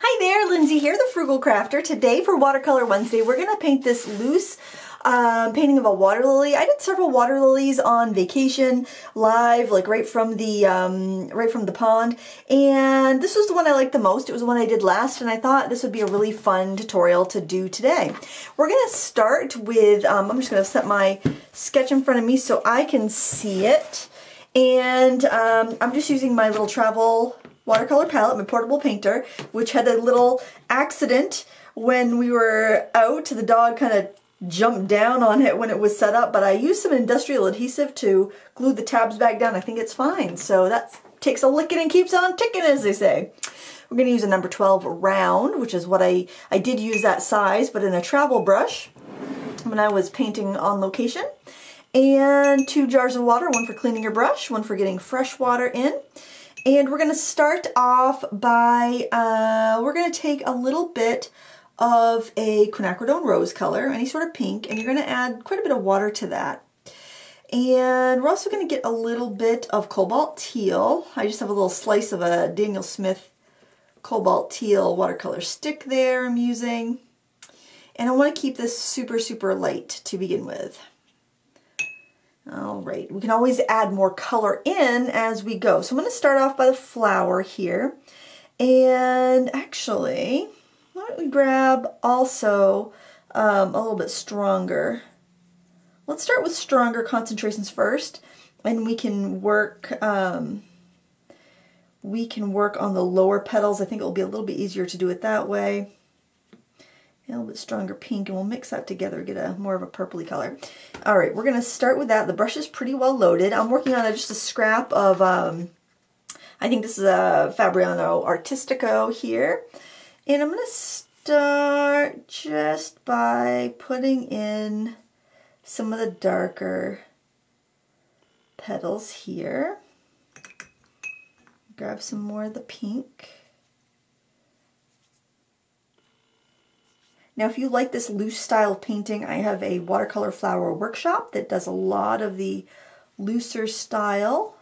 Hi there, Lindsay here, the Frugal Crafter. Today for Watercolor Wednesday, we're going to paint this loose um, painting of a water lily. I did several water lilies on vacation, live, like right from the um, right from the pond, and this was the one I liked the most. It was the one I did last, and I thought this would be a really fun tutorial to do today. We're going to start with, um, I'm just going to set my sketch in front of me so I can see it, and um, I'm just using my little travel watercolor palette, my portable painter, which had a little accident when we were out. The dog kind of jumped down on it when it was set up, but I used some industrial adhesive to glue the tabs back down. I think it's fine. So that takes a licking and keeps on ticking, as they say. We're going to use a number 12 round, which is what I, I did use that size, but in a travel brush when I was painting on location. And two jars of water, one for cleaning your brush, one for getting fresh water in. And we're going to start off by, uh, we're going to take a little bit of a quinacridone rose color, any sort of pink, and you're going to add quite a bit of water to that. And we're also going to get a little bit of cobalt teal. I just have a little slice of a Daniel Smith cobalt teal watercolor stick there I'm using. And I want to keep this super, super light to begin with. All right, we can always add more color in as we go. So I'm going to start off by the flower here. And actually, why don't we grab also um, a little bit stronger. Let's start with stronger concentrations first, and we can work um, we can work on the lower petals. I think it'll be a little bit easier to do it that way. A little bit stronger pink, and we'll mix that together, to get a more of a purpley color. All right, we're going to start with that. The brush is pretty well loaded. I'm working on a, just a scrap of, um, I think this is a Fabriano Artistico here. And I'm going to start just by putting in some of the darker petals here. Grab some more of the pink. Now, if you like this loose style of painting, I have a watercolor flower workshop that does a lot of the looser style.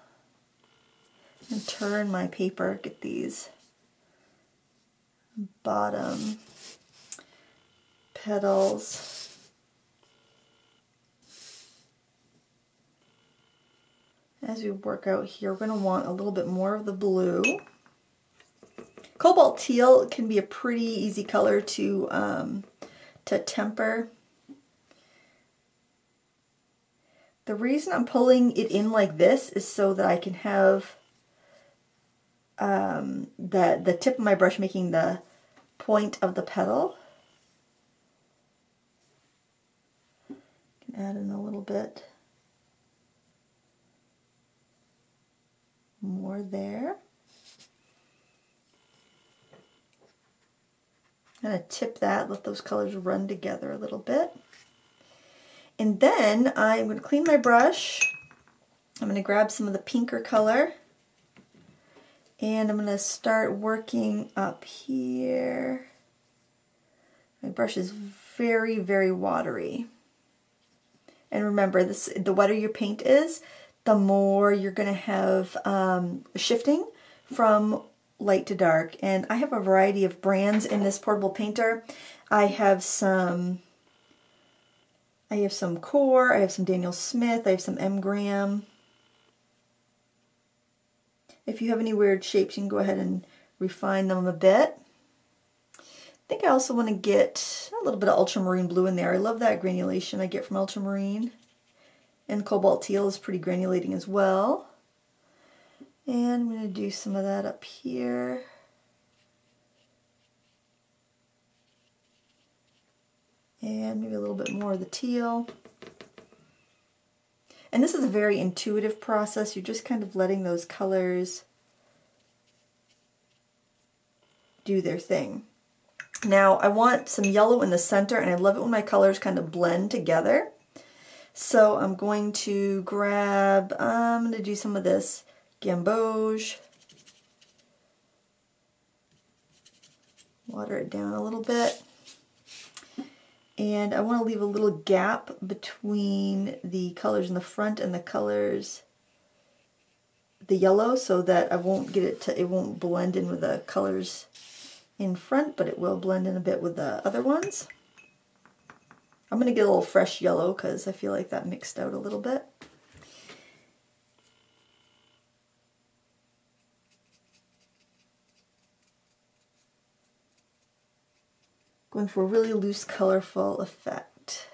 And turn my paper, get these bottom petals. As we work out here, we're going to want a little bit more of the blue. Cobalt teal can be a pretty easy color to, um, to temper. The reason I'm pulling it in like this is so that I can have um, the, the tip of my brush making the point of the petal. Add in a little bit more there. Going to tip that, let those colors run together a little bit. And then I'm going to clean my brush. I'm going to grab some of the pinker color and I'm going to start working up here. My brush is very, very watery. And remember, this the wetter your paint is, the more you're going to have um, shifting from light to dark. And I have a variety of brands in this portable painter. I have some I have some QoR, I have some Daniel Smith, I have some M. Graham. If you have any weird shapes, you can go ahead and refine them a bit. I think I also want to get a little bit of ultramarine blue in there. I love that granulation I get from ultramarine. And cobalt teal is pretty granulating as well. And I'm going to do some of that up here. And maybe a little bit more of the teal. And this is a very intuitive process. You're just kind of letting those colors do their thing. Now I want some yellow in the center and I love it when my colors kind of blend together. So I'm going to grab, I'm going to do some of this gamboge. Water it down a little bit. And I want to leave a little gap between the colors in the front and the colors, the yellow, so that I won't get it to, it won't blend in with the colors in front, but it will blend in a bit with the other ones. I'm going to get a little fresh yellow because I feel like that mixed out a little bit. Going for a really loose, colorful effect.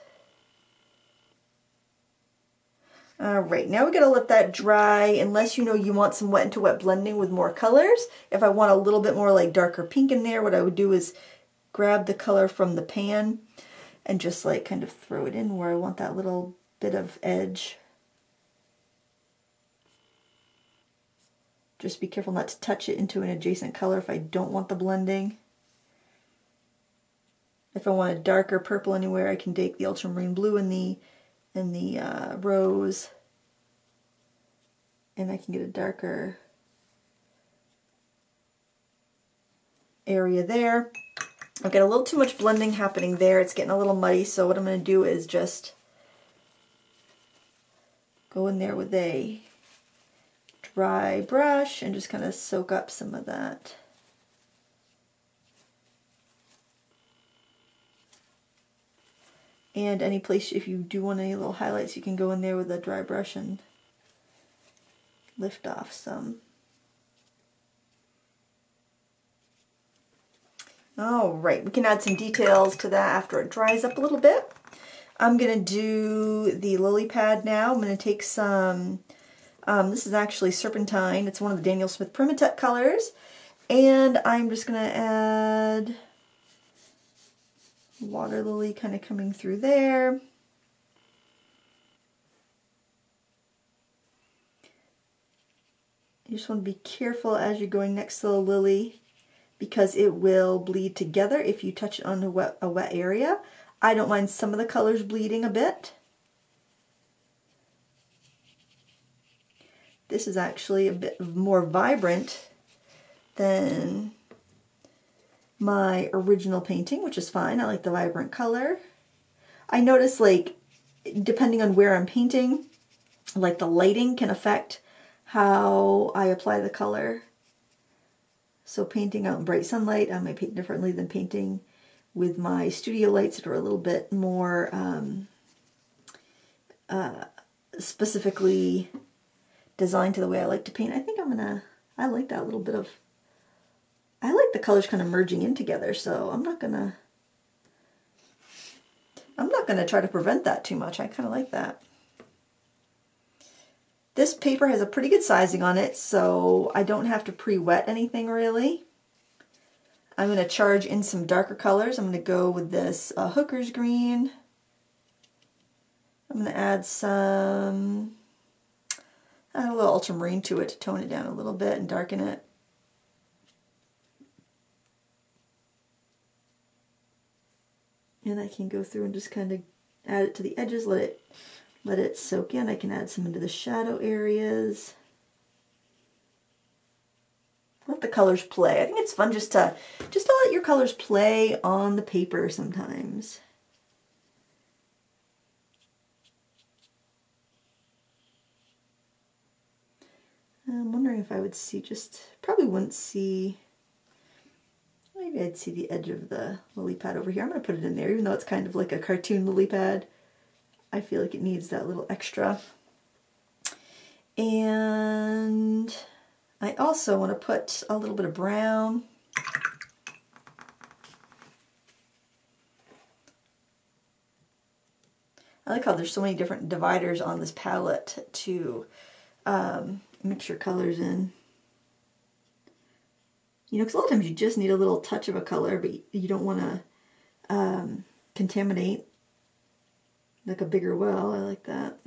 All right, now we gotta let that dry unless you know you want some wet into wet blending with more colors. If I want a little bit more like darker pink in there, what I would do is grab the color from the pan and just like kind of throw it in where I want that little bit of edge. Just be careful not to touch it into an adjacent color if I don't want the blending. If I want a darker purple anywhere, I can take the ultramarine blue in the in the uh, rose and I can get a darker area there. I've got a little too much blending happening there. It's getting a little muddy, so what I'm going to do is just go in there with a dry brush and just kind of soak up some of that. And any place, if you do want any little highlights, you can go in there with a dry brush and lift off some. All right, we can add some details to that after it dries up a little bit. I'm going to do the lily pad now. I'm going to take some, um, this is actually Serpentine. It's one of the Daniel Smith PrimaTek colors. And I'm just going to add water lily kind of coming through there. You just want to be careful as you're going next to the lily because it will bleed together if you touch it on a wet, a wet area. I don't mind some of the colors bleeding a bit. This is actually a bit more vibrant than my original painting, which is fine. I like the vibrant color. I notice like, depending on where I'm painting, like the lighting can affect how I apply the color. So painting out in bright sunlight, I might paint differently than painting with my studio lights that are a little bit more um, uh, specifically designed to the way I like to paint. I think I'm gonna, I like that little bit of I like the colors kind of merging in together, so I'm not gonna I'm not gonna try to prevent that too much. I kind of like that. This paper has a pretty good sizing on it, so I don't have to pre-wet anything really. I'm to charge in some darker colors. I'm to go with this uh, Hooker's Green. I'm to add some, add a little ultramarine to it to tone it down a little bit and darken it. And I can go through and just kind of add it to the edges, let it let it soak in. I can add some into the shadow areas. Let the colors play. I think it's fun just to just to let your colors play on the paper sometimes. I'm wondering if I would see just, probably wouldn't see Maybe I'd see the edge of the lily pad over here. I'm going to put it in there, even though it's kind of like a cartoon lily pad. I feel like it needs that little extra. And I also want to put a little bit of brown. I like how there's so many different dividers on this palette to um, mix your colors in. You know, because a lot of times you just need a little touch of a color, but you don't want to um, contaminate like a bigger well. I like that.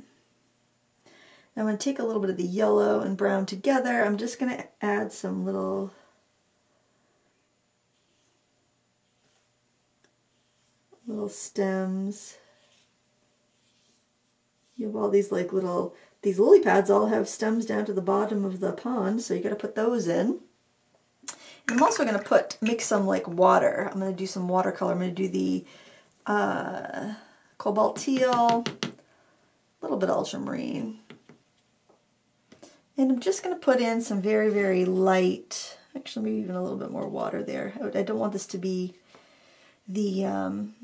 Now I'm going to take a little bit of the yellow and brown together. I'm just going to add some little little stems. You have all these like little, these lily pads all have stems down to the bottom of the pond, so you got to put those in. I'm also going to put, mix some like water. I'm going to do some watercolor. I'm going to do the uh, cobalt teal, a little bit ultramarine. And I'm just going to put in some very, very light Actually, maybe even a little bit more water there. I, don't want this to be the um,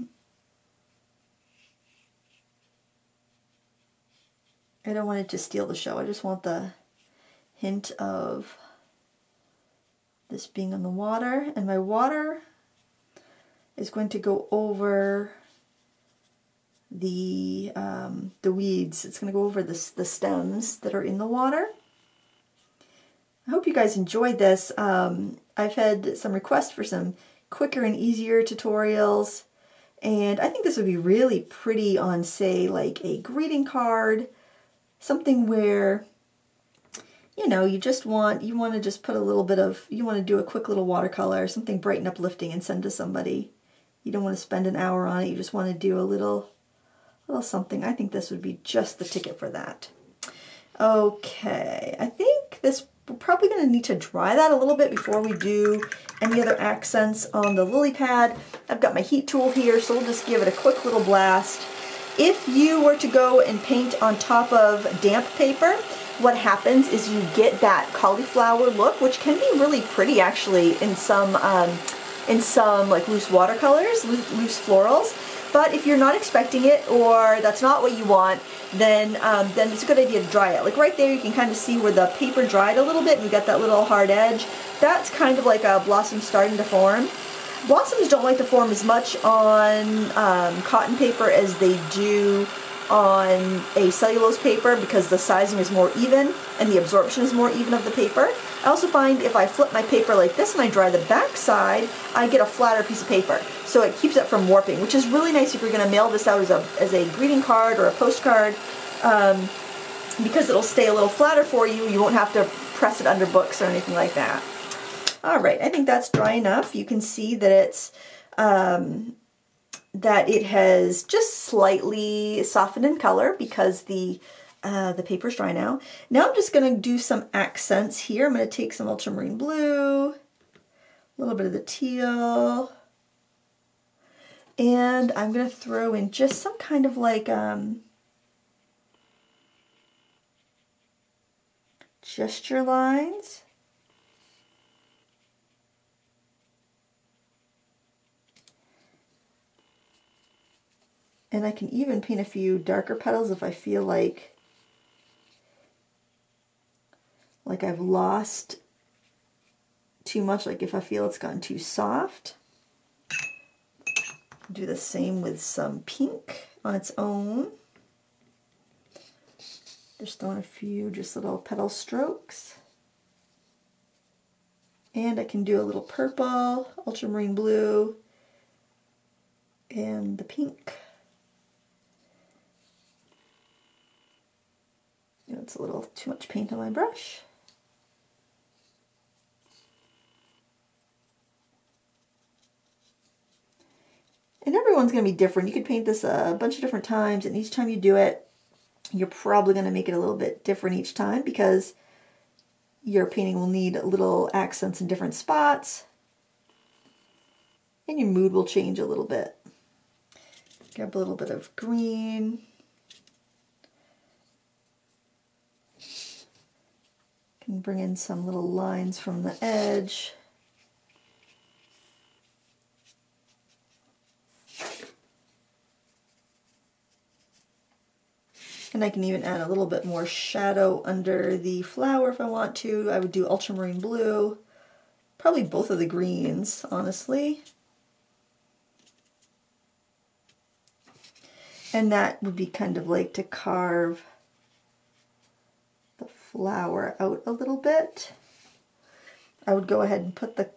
I don't want it to steal the show. I just want the hint of this being on the water. And my water is going to go over the um, the weeds. It's going to go over the, the stems that are in the water. I hope you guys enjoyed this. Um, I've had some requests for some quicker and easier tutorials. And I think this would be really pretty on, say, like a greeting card something where you know you just want you want to just put a little bit of you want to do a quick little watercolor something bright and uplifting and send to somebody. You don't want to spend an hour on it you just want to do a little little something. I think this would be just the ticket for that. Okay I think this we're probably going to need to dry that a little bit before we do any other accents on the lily pad. I've got my heat tool here so we'll just give it a quick little blast. If you were to go and paint on top of damp paper, what happens is you get that cauliflower look, which can be really pretty actually in some um, in some like loose watercolors, loose, loose, florals. But if you're not expecting it or that's not what you want, then um, then it's a good idea to dry it. Like right there, you can kind of see where the paper dried a little bit and you got that little hard edge. That's kind of like a blossom starting to form. Blossoms don't like to form as much on um, cotton paper as they do on a cellulose paper because the sizing is more even and the absorption is more even of the paper. I also find if I flip my paper like this and I dry the back side, I get a flatter piece of paper. So it keeps it from warping, which is really nice if you're going to mail this out as a, as a greeting card or a postcard um, because it'll stay a little flatter for you. You won't have to press it under books or anything like that. All right, I think that's dry enough. You can see that it's um, that it has just slightly softened in color because the uh, the paper's dry now. Now I'm just going to do some accents here. I'm going to take some ultramarine blue, a little bit of the teal, and I'm going to throw in just some kind of like um, gesture lines. And I can even paint a few darker petals if I feel like like I've lost too much, like if I feel it's gotten too soft. Do the same with some pink on its own. Just throwing a few just little petal strokes. And I can do a little purple, ultramarine blue, and the pink. It's a little too much paint on my brush. And everyone's going to be different. You could paint this a bunch of different times, and each time you do it, you're probably going to make it a little bit different each time because your painting will need little accents in different spots, and your mood will change a little bit. Grab a little bit of green. Can bring in some little lines from the edge. And I can even add a little bit more shadow under the flower if I want to. I would do ultramarine blue. Probably both of the greens, honestly. And that would be kind of like to carve flower out a little bit. I would go ahead and put the,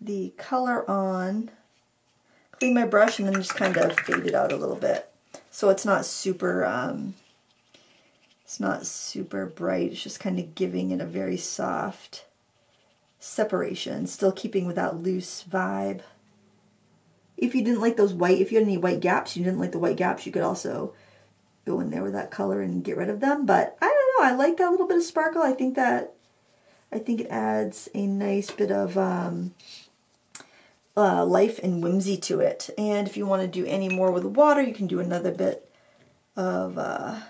the color on, clean my brush, and then just kind of fade it out a little bit. So it's not super, um, it's not super bright. It's just kind of giving it a very soft separation, still keeping with that loose vibe. If you didn't like those white, if you had any white gaps, you didn't like the white gaps, you could also go in there with that color and get rid of them. But I I like that little bit of sparkle. I think that, I think it adds a nice bit of um, uh, life and whimsy to it. And if you want to do any more with the water, you can do another bit of, uh,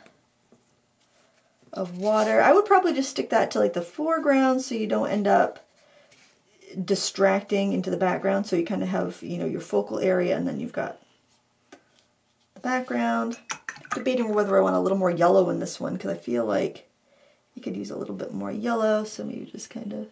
of water. I would probably just stick that to like the foreground so you don't end up distracting into the background. So you kind of have, you know, your focal area and then you've got the background. Debating whether I want a little more yellow in this one because I feel like you could use a little bit more yellow. So maybe just kind of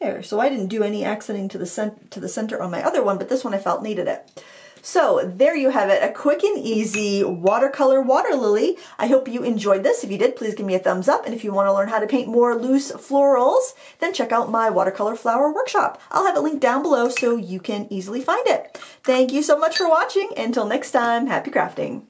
there. So I didn't do any accenting to the, to the center on my other one, but this one I felt needed it. So there you have it, a quick and easy watercolor water lily. I hope you enjoyed this. If you did, please give me a thumbs up. And if you want to learn how to paint more loose florals, then check out my watercolor flower workshop. I'll have it linked down below so you can easily find it. Thank you so much for watching. Until next time, happy crafting.